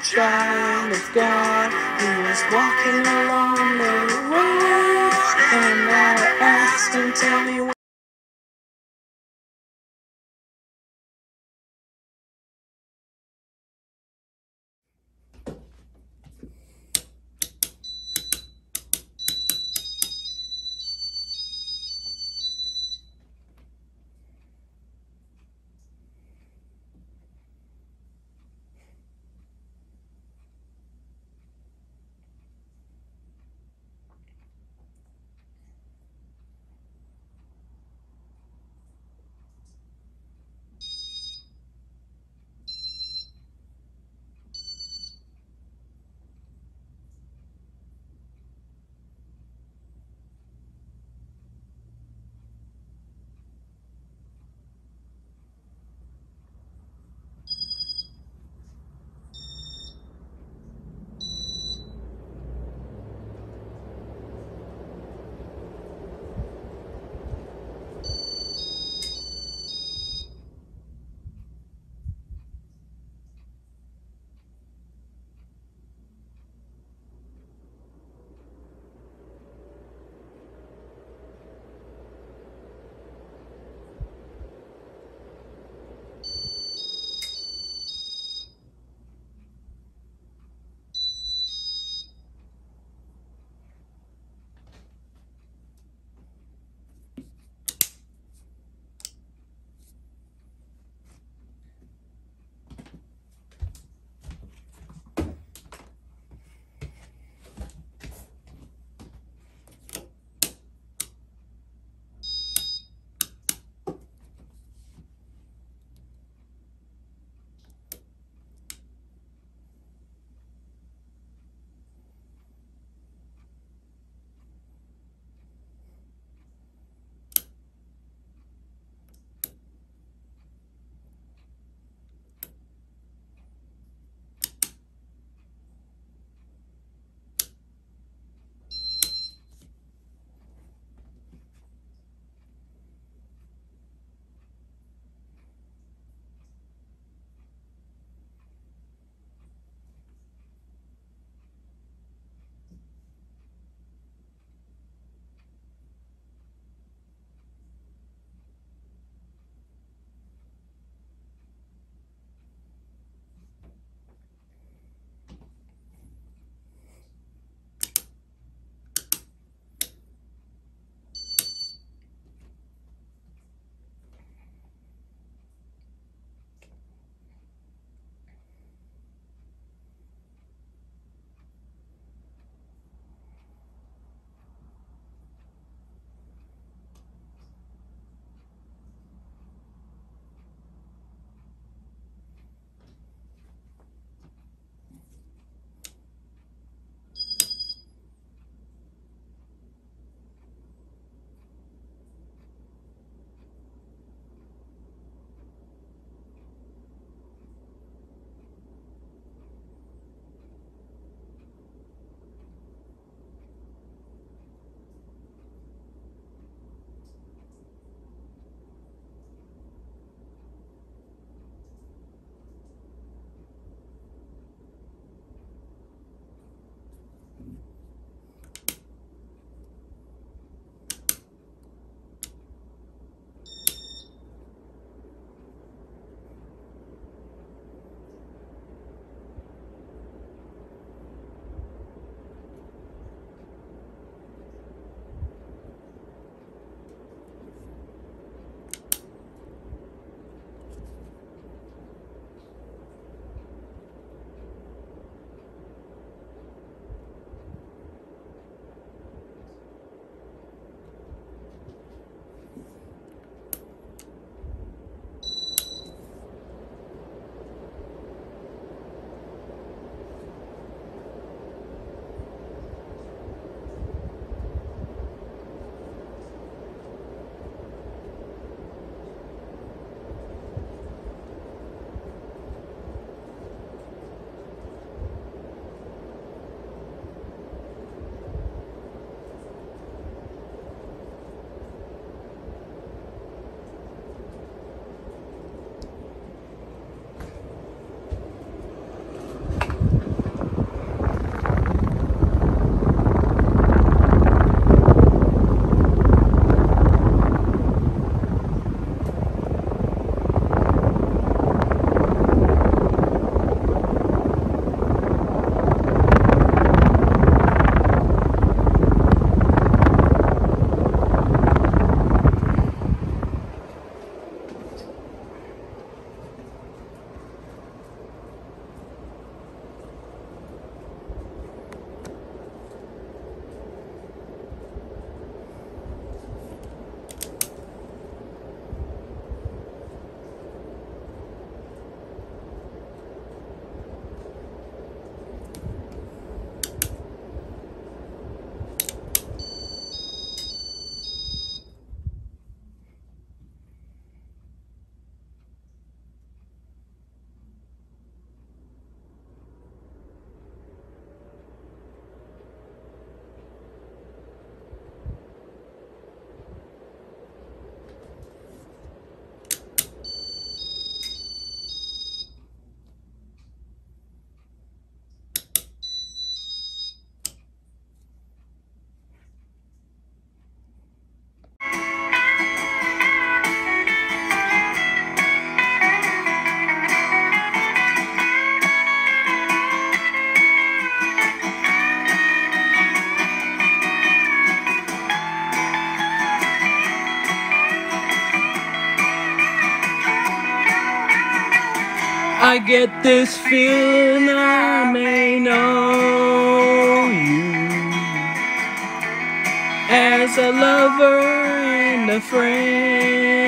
child of God. He was walking along the road, and I asked him, Tell me I get this feeling I may know you as a lover and a friend.